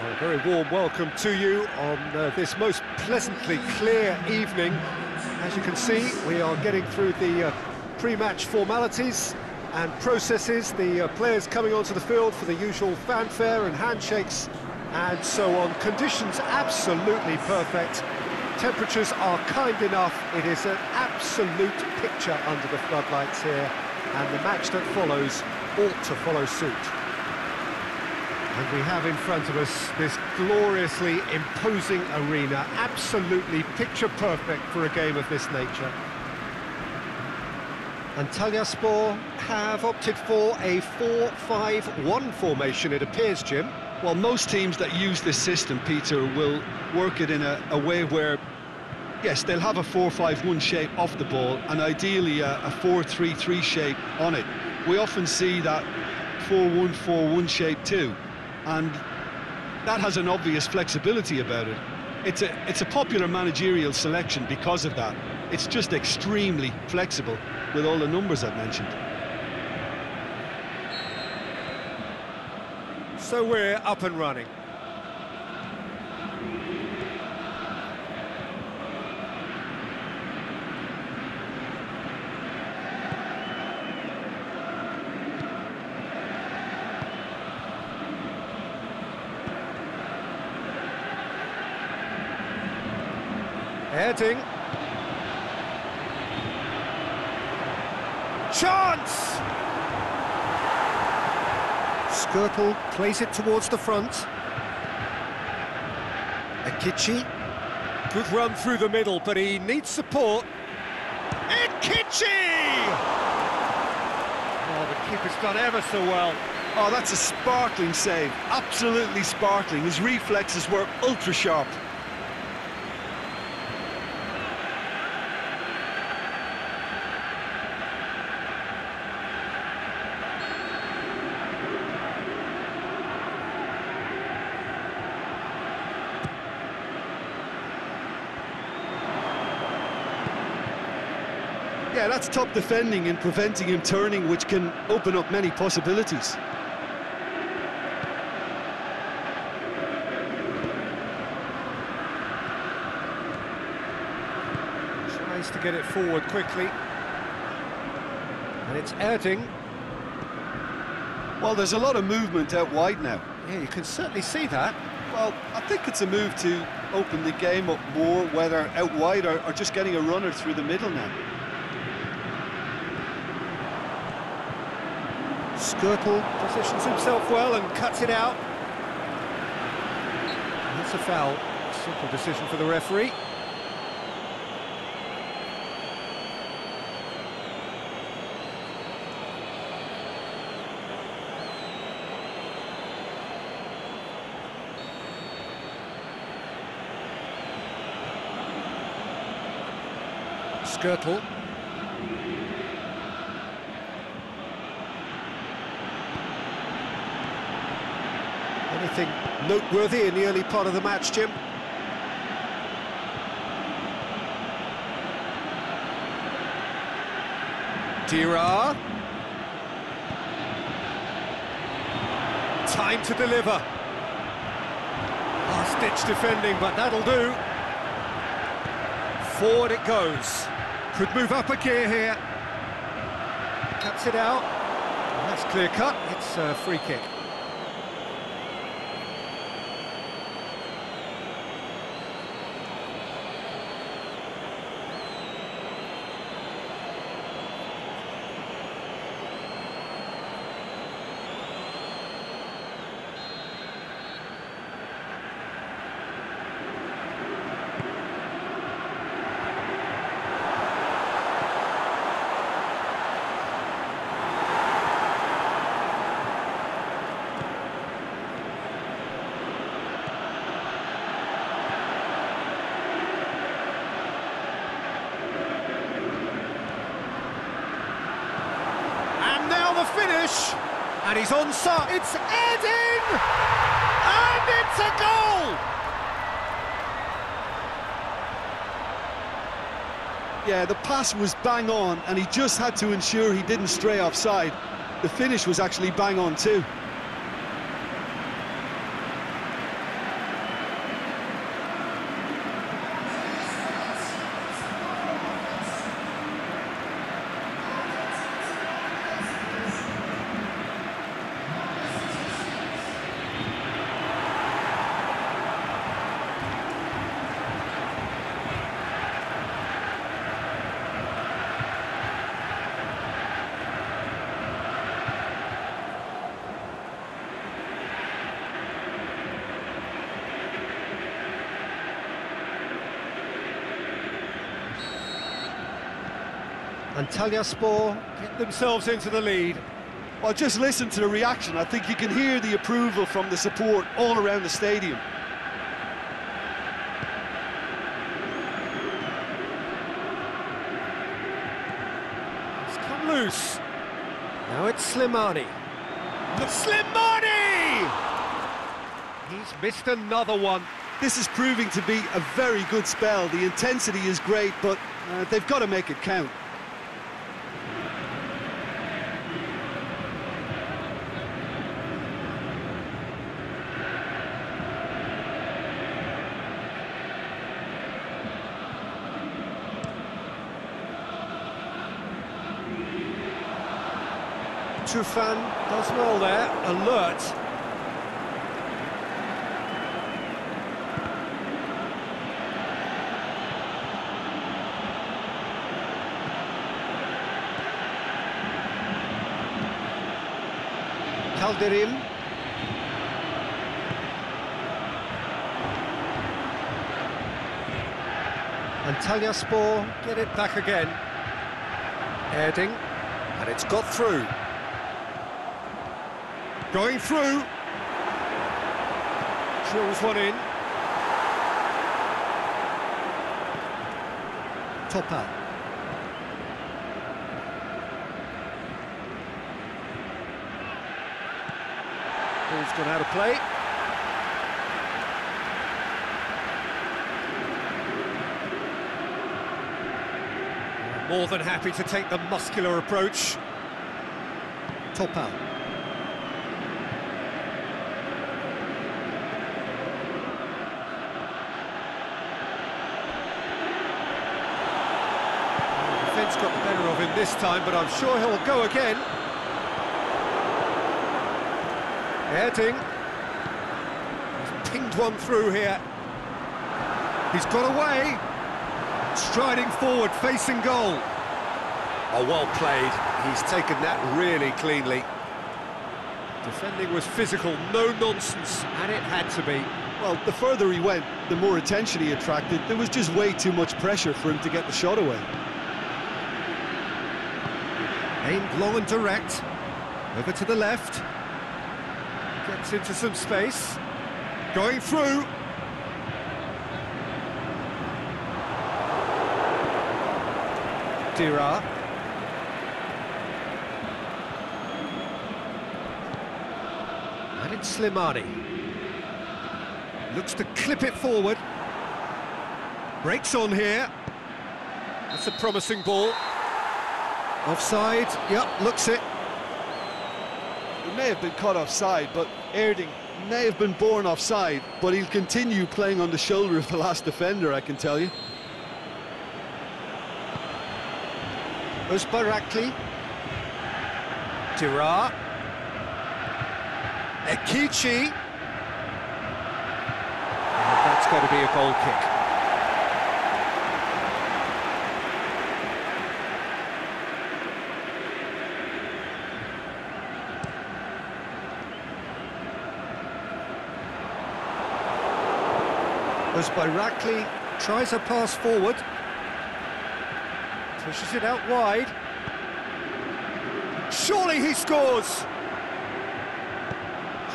A very warm welcome to you on uh, this most pleasantly clear evening. As you can see, we are getting through the uh, pre-match formalities and processes, the uh, players coming onto the field for the usual fanfare and handshakes and so on. Conditions absolutely perfect. Temperatures are kind enough. It is an absolute picture under the floodlights here and the match that follows ought to follow suit. And we have in front of us this gloriously imposing arena, absolutely picture perfect for a game of this nature. Antalyaspor have opted for a 4-5-1 formation, it appears, Jim. Well, most teams that use this system, Peter, will work it in a, a way where, yes, they'll have a 4-5-1 shape off the ball and ideally a 4-3-3 shape on it. We often see that 4-1-4-1 shape too and that has an obvious flexibility about it. It's a, it's a popular managerial selection because of that. It's just extremely flexible with all the numbers I've mentioned. So we're up and running. Heading. Chance! Skrtel plays it towards the front. Ekici. Good run through the middle, but he needs support. Ekici! Oh, the keeper's done ever so well. Oh, that's a sparkling save. Absolutely sparkling. His reflexes were ultra that's top defending and preventing him turning, which can open up many possibilities. Tries to get it forward quickly. And it's Erding. Well, there's a lot of movement out wide now. Yeah, you can certainly see that. Well, I think it's a move to open the game up more, whether out wide or, or just getting a runner through the middle now. Skrtel positions himself well and cuts it out. That's a foul. Simple decision for the referee. Skrtel Anything noteworthy in the early part of the match, Jim? Dirar. Time to deliver. Last-ditch defending, but that'll do. Forward it goes. Could move up a gear here. Cuts it out. That's clear cut. It's a free kick. finish, and he's on side. It's Erding, and it's a goal. Yeah, the pass was bang on, and he just had to ensure he didn't stray offside. The finish was actually bang on too. Antalyaspor get themselves into the lead. Well, just listen to the reaction. I think you can hear the approval from the support all around the stadium. It's come loose. Now it's Slimani. Slimani! He's missed another one. This is proving to be a very good spell. The intensity is great, but uh, they've got to make it count. Tufan does well there, alert. Kaldirim. Antalyaspor get it back again. Erding, and it's got through. Going through. Drills one in. Topal. Ball's gone out of play. More than happy to take the muscular approach. Topal. Defence got the better of him this time, but I'm sure he'll go again. Erding. He's pinged one through here. He's got away. Striding forward, facing goal. Oh, well played. He's taken that really cleanly. Defending was physical, no nonsense, and it had to be. Well, the further he went, the more attention he attracted. There was just way too much pressure for him to get the shot away. Aimed long and direct. Over to the left. Gets into some space. Going through. Dirar. And it's Slimani. Looks to clip it forward. Breaks on here. That's a promising ball. Offside, yep, looks it. He may have been caught offside, but Erding may have been born offside, but he'll continue playing on the shoulder of the last defender, I can tell you. Özbayraklı. Dirar. Ekici. And that's got to be a goal kick. Özbayraklı tries a pass forward. Pushes it out wide. Surely he scores!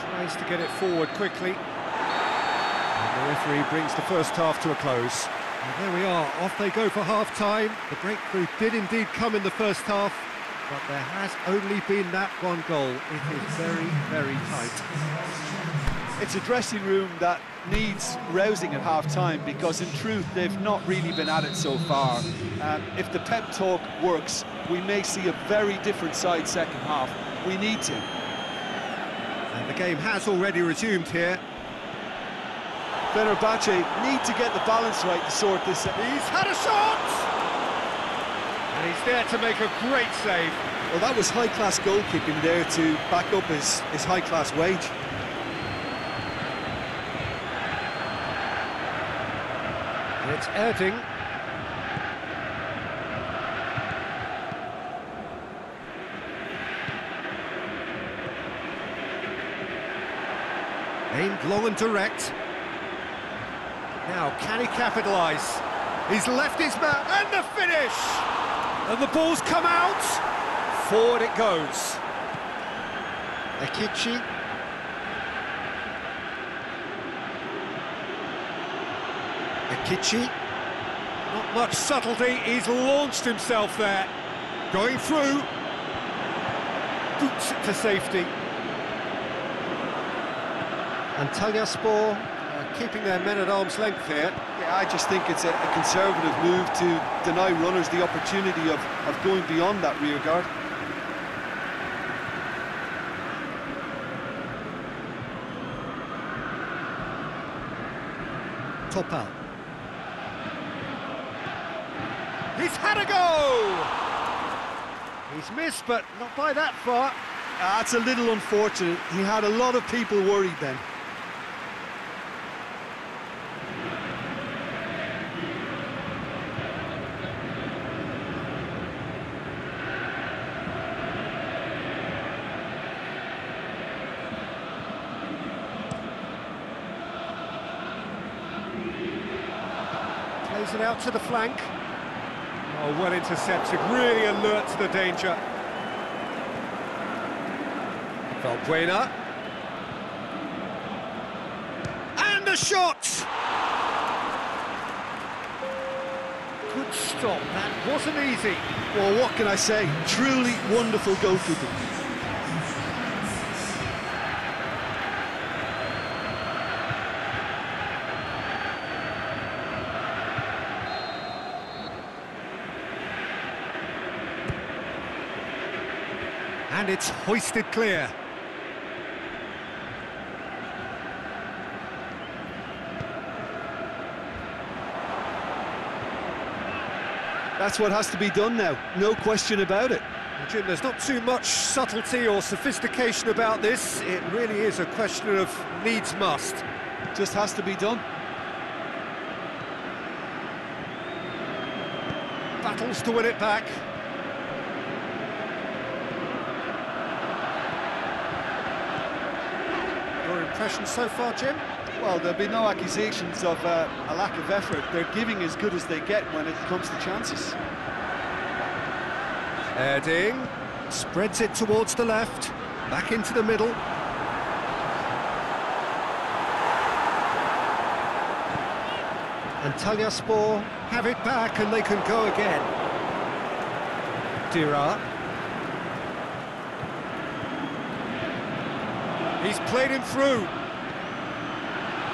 Tries to get it forward quickly. And the referee brings the first half to a close. And there we are, off they go for half-time. The breakthrough did indeed come in the first half, but there has only been that one goal. It is very, very tight. It's a dressing room that needs rousing at half-time because in truth they've not really been at it so far. Um, if the pep talk works, we may see a very different side second half. We need to. And the game has already resumed here. Fenerbahce need to get the balance right to sort this out. He's had a shot! And he's there to make a great save. Well, that was high-class goalkeeping there to back up his, his high-class wage. It's Erding. Aimed long and direct. Now, can he capitalise? He's left his man, and the finish! And the ball's come out. Forward it goes. Ekici. Ekici. Not much subtlety, he's launched himself there. Going through. Boots it to safety. Antalyaspor uh, keeping their men at arm's length here. Yeah, I just think it's a, a conservative move to deny runners the opportunity of, of going beyond that rear guard. Topal. He's had a go! He's missed, but not by that far. Ah, that's a little unfortunate. He had a lot of people worried then. Plays it out to the flank. Oh, well intercepted, really alert to the danger. Valbuena. And a shot! Good stop, that wasn't easy. Well, what can I say? Truly wonderful goalkeeping. And it's hoisted clear. That's what has to be done now, no question about it. Jim, there's not too much subtlety or sophistication about this. It really is a question of needs must. Just has to be done. Battles to win it back. So far, Jim? Well, there'll be no accusations of uh, a lack of effort. They're giving as good as they get when it comes to chances. Erding spreads it towards the left, back into the middle. Antalyaspor have it back and they can go again. Dirar. He's played him through.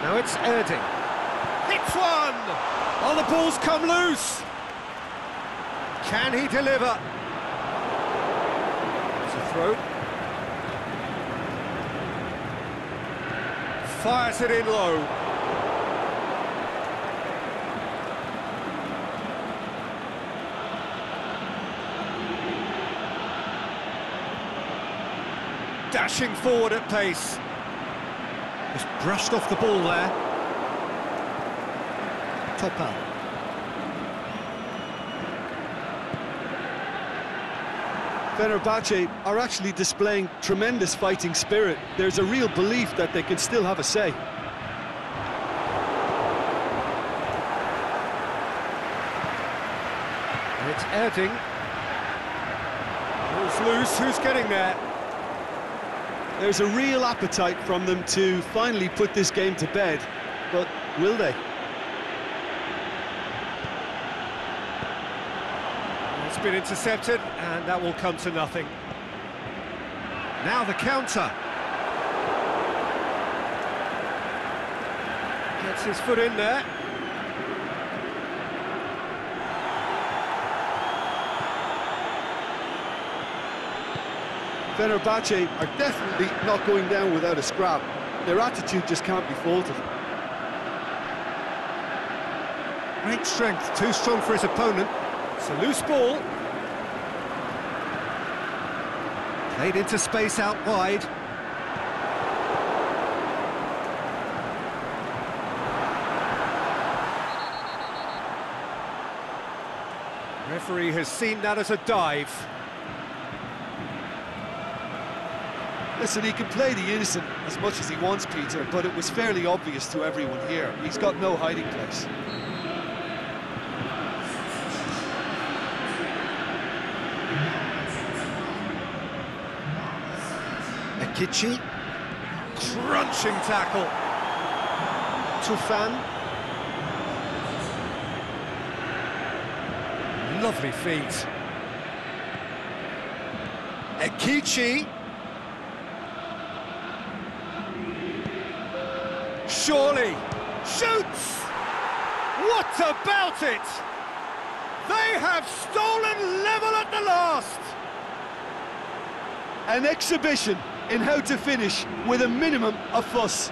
Now it's Erding. Hits one! Oh, the ball's come loose! Can he deliver? It's a throw. Fires it in low. Forward at pace. Just brushed off the ball there. Topal. Fenerbahce are actually displaying tremendous fighting spirit. There's a real belief that they can still have a say. And it's Erding. Ball's loose, who's getting there? There's a real appetite from them to finally put this game to bed, but will they? It's been intercepted, and that will come to nothing. Now the counter. Gets his foot in there. Fenerbahce are definitely not going down without a scrap. Their attitude just can't be faulted. Great strength, too strong for his opponent. It's a loose ball. Played into space out wide. Referee has seen that as a dive. Listen, he can play the innocent as much as he wants, Peter, but it was fairly obvious to everyone here. He's got no hiding place. Ekici, crunching tackle. Tufan. Lovely feet. Ekici Surely. Shoots! What about it? They have stolen level at the last! An exhibition in how to finish with a minimum of fuss.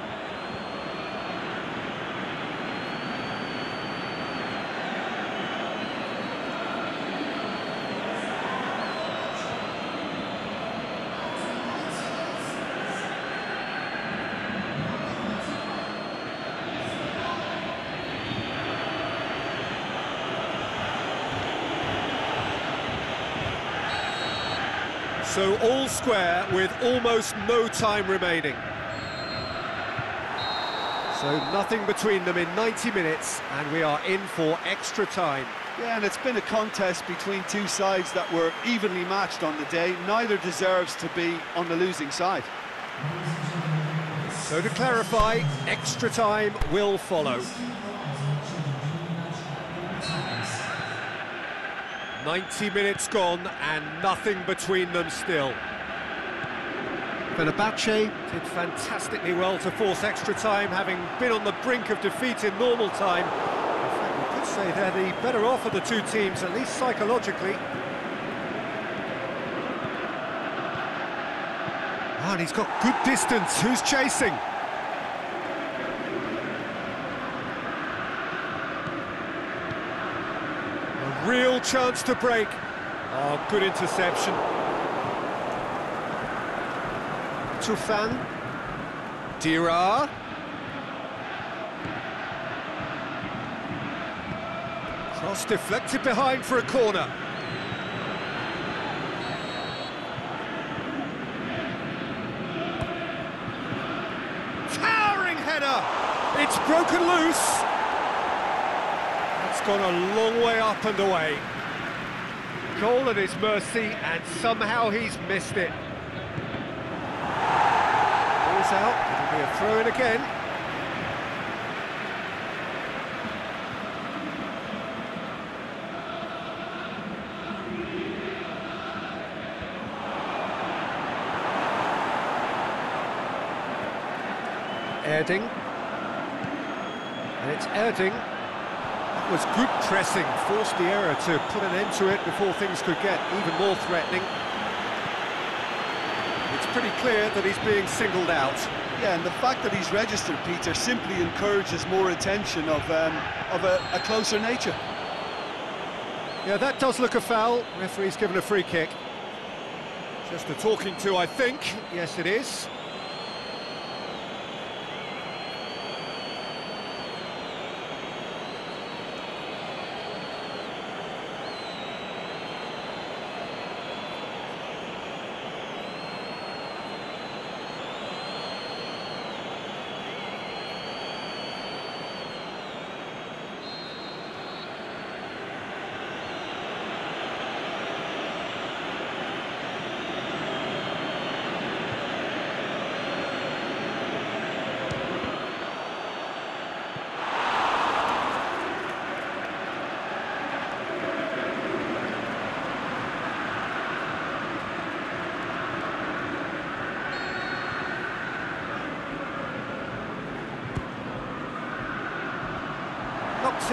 So all square with almost no time remaining. So nothing between them in 90 minutes and we are in for extra time. Yeah, and it's been a contest between two sides that were evenly matched on the day. Neither deserves to be on the losing side. So to clarify, extra time will follow. 90 minutes gone and nothing between them still. Fenerbahce did fantastically well to force extra time, having been on the brink of defeat in normal time. In fact, we could say they're the better off of the two teams, at least psychologically. Ah, and he's got good distance. Who's chasing? A real chance to break. Oh, good interception. Tufan. Dirar. Cross deflected behind for a corner. Towering header! It's broken loose. That's gone a long way up and away. Goal at his mercy, and somehow he's missed it. Ball's out, it'll be a throw-in again. Erding. And it's Erding. That was good pressing, forced the error to put an end to it before things could get even more threatening. Pretty clear that he's being singled out. Yeah, and the fact that he's registered, Peter, simply encourages more attention of, um, of a, a closer nature. Yeah, that does look a foul. Referee's given a free kick. Just a talking to, I think. Yes, it is.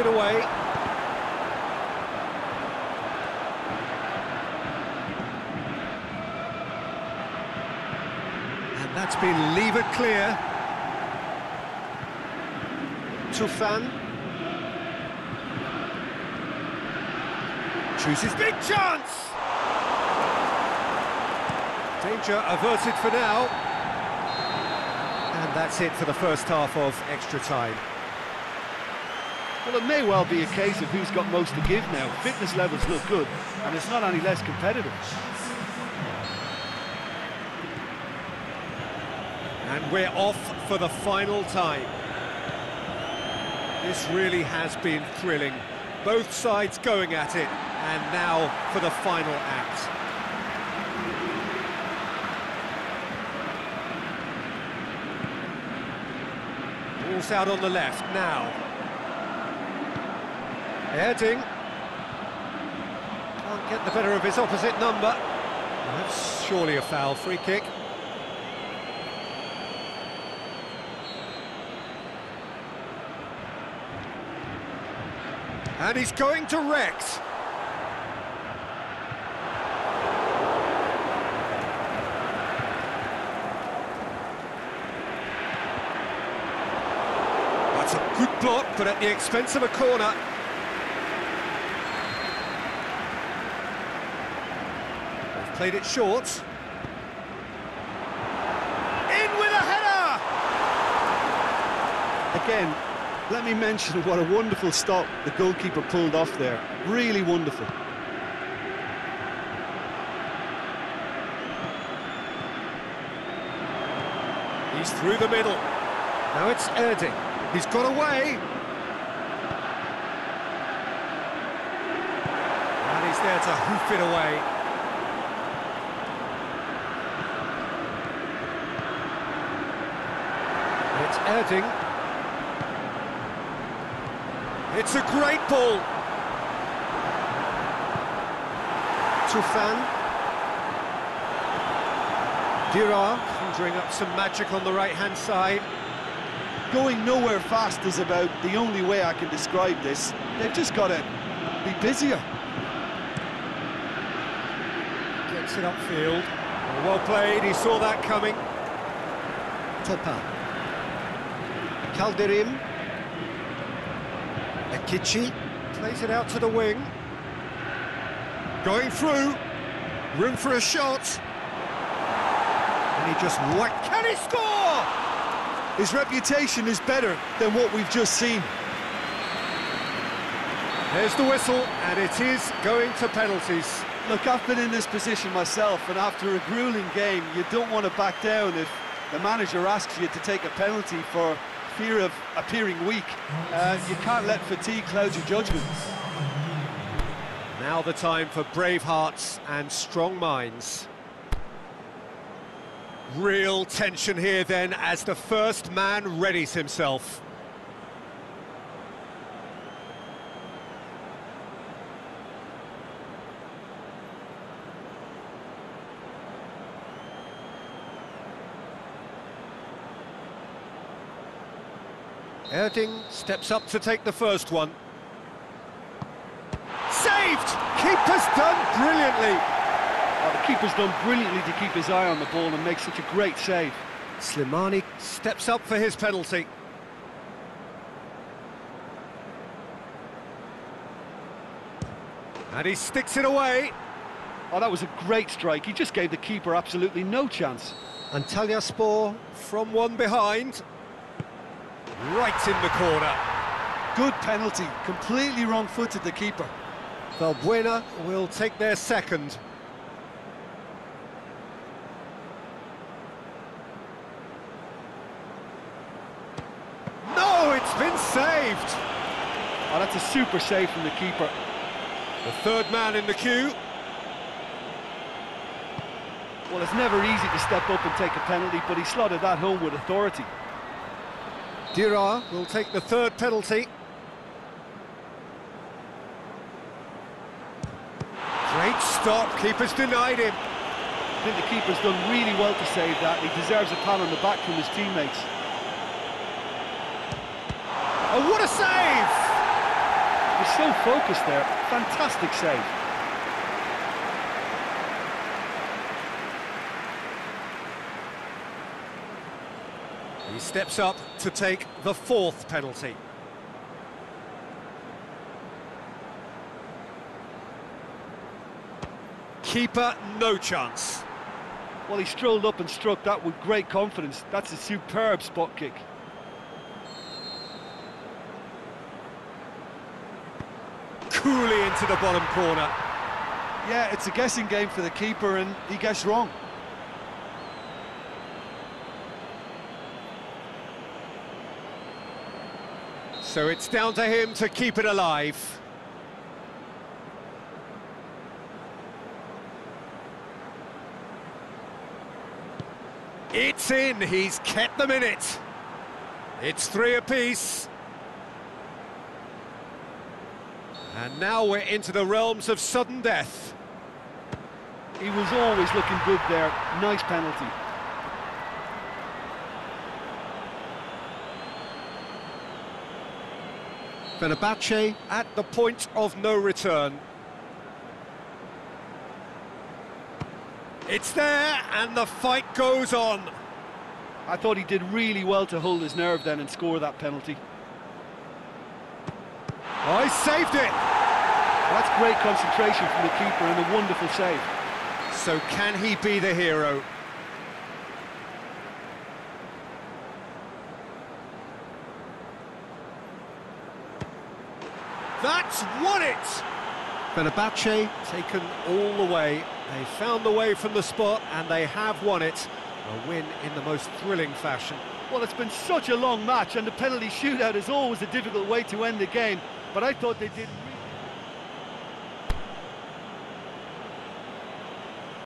It away. And that's been levered clear. Tufan. Chooses big chance! Danger averted for now. And that's it for the first half of extra time. Well, it may well be a case of who's got most to give now. Fitness levels look good, and it's not any less competitive. And we're off for the final time. This really has been thrilling. Both sides going at it, and now for the final act. out on the left now Erding. Can't get the better of his opposite number. That's surely a foul, free kick. And he's going to Rex. That's a good block, but at the expense of a corner. Played it short. In with a header! Again, let me mention what a wonderful stop the goalkeeper pulled off there. Really wonderful. He's through the middle. Now it's Erding. He's got away. And he's there to hoof it away. It's Erding. It's a great ball. Tufan. Dirar conjuring up some magic on the right-hand side. Going nowhere fast is about the only way I can describe this. They've just got to be busier. Gets it upfield. Well played, he saw that coming. Topal. Kaldirim. Ekici. Plays it out to the wing. Going through. Room for a shot. And he just whacked. Can he score? His reputation is better than what we've just seen. There's the whistle, and it is going to penalties. Look, I've been in this position myself, and after a grueling game, you don't want to back down if the manager asks you to take a penalty for fear of appearing weak. Uh, you can't let fatigue cloud your judgment. Now the time for brave hearts and strong minds. Real tension here then as the first man readies himself. Erding steps up to take the first one. Saved! Keeper's done brilliantly. Oh, the keeper's done brilliantly to keep his eye on the ball and make such a great save. Slimani steps up for his penalty. And he sticks it away. Oh, that was a great strike. He just gave the keeper absolutely no chance. Antalyaspor from one behind. Right in the corner. Good penalty. Completely wrong-footed, the keeper. Valbuena will take their second. No, it's been saved. Oh, that's a super save from the keeper. The third man in the queue. Well, it's never easy to step up and take a penalty, but he slotted that home with authority. Dirar will take the third penalty. Great stop, keeper's denied him. I think the keeper's done really well to save that. He deserves a pat on the back from his teammates. Oh, what a save! He's so focused there. Fantastic save. Steps up to take the fourth penalty. Keeper, no chance. Well, he strolled up and struck that with great confidence. That's a superb spot kick. Coolly into the bottom corner. Yeah, it's a guessing game for the keeper, and he guessed wrong. So it's down to him to keep it alive. It's in, he's kept them in it. It's three apiece. And now we're into the realms of sudden death. He was always looking good there. Nice penalty. Fenerbahce at the point of no return. It's there, and the fight goes on. I thought he did really well to hold his nerve then and score that penalty. Oh, he saved it! That's great concentration from the keeper and a wonderful save. So can he be the hero? That's won it! Fenerbahce taken all the way. They found the way from the spot and they have won it. A win in the most thrilling fashion. Well, it's been such a long match and the penalty shootout is always a difficult way to end the game, but I thought they did...